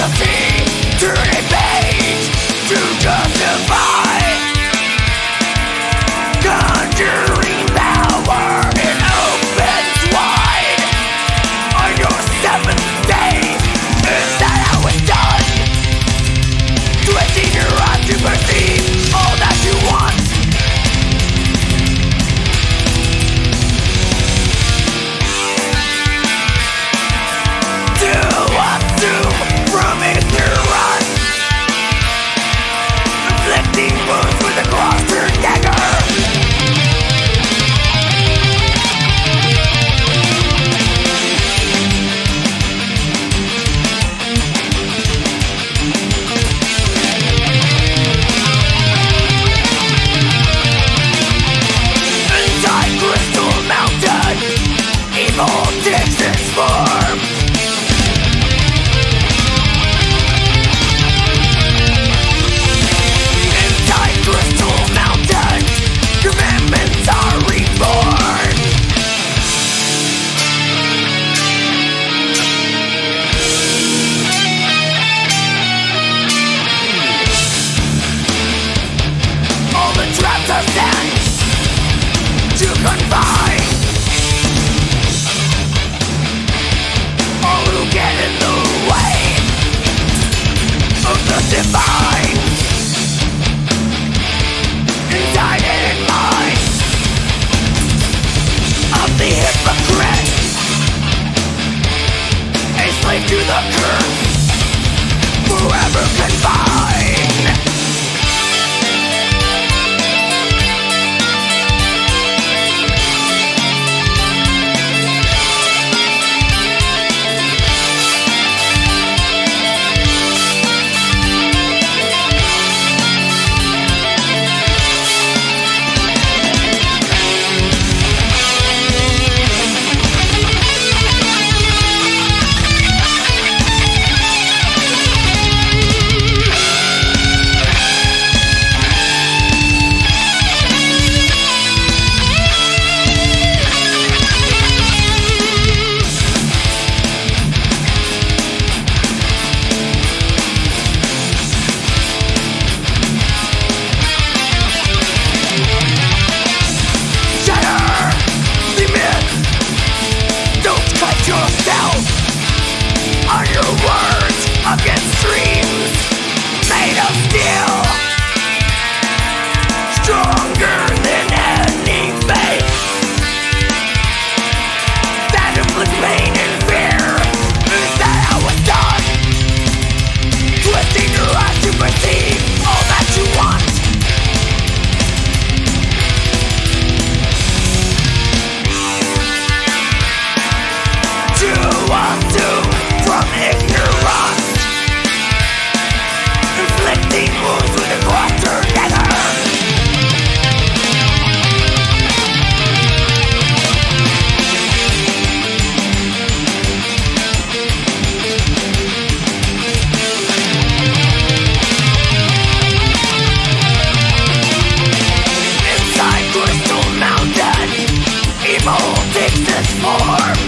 the fear Evil takes its form